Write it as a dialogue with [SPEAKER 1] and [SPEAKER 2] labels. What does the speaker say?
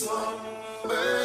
[SPEAKER 1] slumber